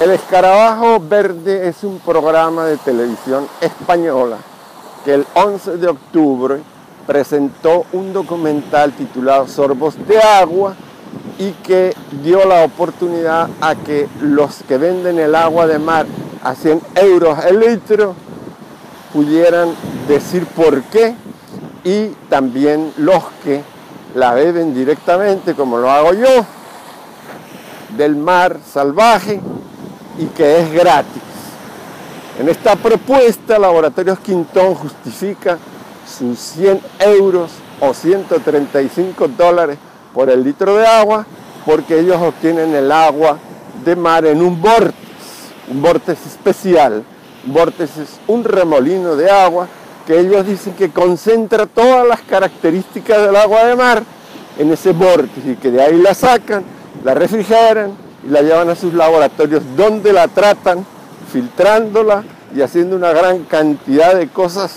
El Escarabajo Verde es un programa de televisión española que el 11 de octubre presentó un documental titulado Sorbos de Agua y que dio la oportunidad a que los que venden el agua de mar a 100 euros el litro pudieran decir por qué y también los que la beben directamente, como lo hago yo, del mar salvaje y que es gratis. En esta propuesta, Laboratorios Quintón justifica sus 100 euros o 135 dólares por el litro de agua porque ellos obtienen el agua de mar en un vórtice, un vórtice especial. Un vórtice es un remolino de agua que ellos dicen que concentra todas las características del agua de mar en ese vórtice y que de ahí la sacan, la refrigeran y la llevan a sus laboratorios donde la tratan, filtrándola y haciendo una gran cantidad de cosas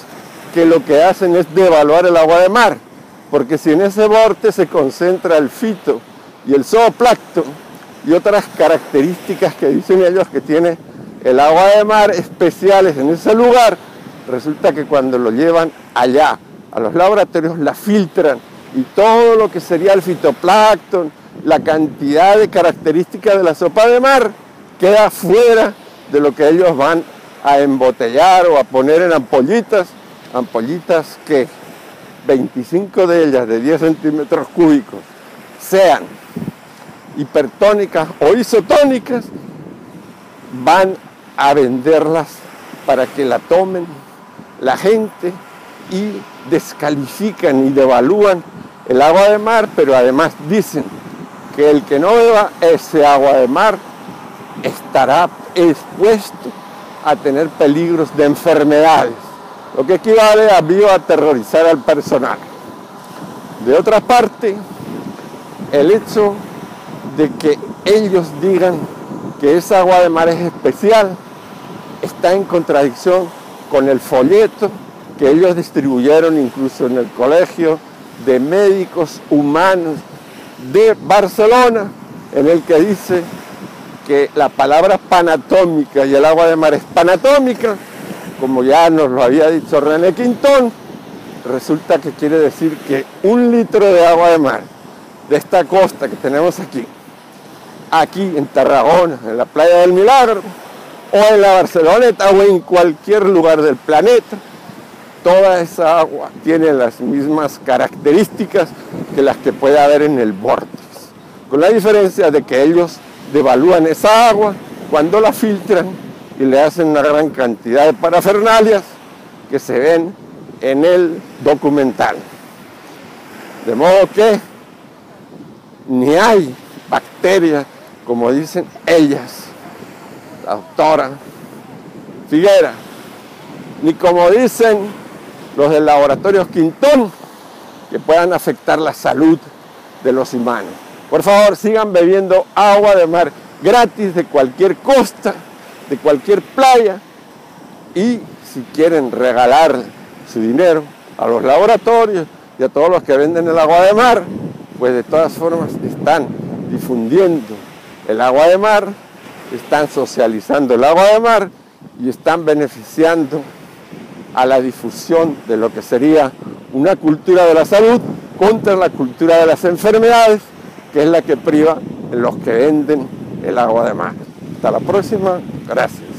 que lo que hacen es devaluar el agua de mar. Porque si en ese borde se concentra el fito y el zooplancton y otras características que dicen ellos que tiene el agua de mar especiales en ese lugar, resulta que cuando lo llevan allá a los laboratorios la filtran y todo lo que sería el fitoplancton, la cantidad de características de la sopa de mar queda fuera de lo que ellos van a embotellar o a poner en ampollitas, ampollitas que 25 de ellas de 10 centímetros cúbicos sean hipertónicas o isotónicas, van a venderlas para que la tomen la gente y descalifican y devalúan el agua de mar, pero además dicen que el que no beba ese agua de mar estará expuesto a tener peligros de enfermedades, lo que equivale a bioaterrorizar al personal. De otra parte, el hecho de que ellos digan que esa agua de mar es especial está en contradicción con el folleto que ellos distribuyeron incluso en el colegio de médicos humanos de Barcelona, en el que dice que la palabra panatómica y el agua de mar es panatómica, como ya nos lo había dicho René Quintón, resulta que quiere decir que un litro de agua de mar de esta costa que tenemos aquí, aquí en Tarragona, en la playa del Milagro, o en la Barceloneta o en cualquier lugar del planeta, toda esa agua tiene las mismas características que las que puede haber en el vórtice. Con la diferencia de que ellos devalúan esa agua cuando la filtran y le hacen una gran cantidad de parafernalias que se ven en el documental. De modo que ni hay bacterias, como dicen ellas, la doctora Figuera, ni como dicen los del laboratorio Quintón, que puedan afectar la salud de los humanos. Por favor, sigan bebiendo agua de mar gratis de cualquier costa, de cualquier playa y si quieren regalar su dinero a los laboratorios y a todos los que venden el agua de mar, pues de todas formas están difundiendo el agua de mar, están socializando el agua de mar y están beneficiando a la difusión de lo que sería una cultura de la salud contra la cultura de las enfermedades, que es la que priva en los que venden el agua de mar. Hasta la próxima, gracias.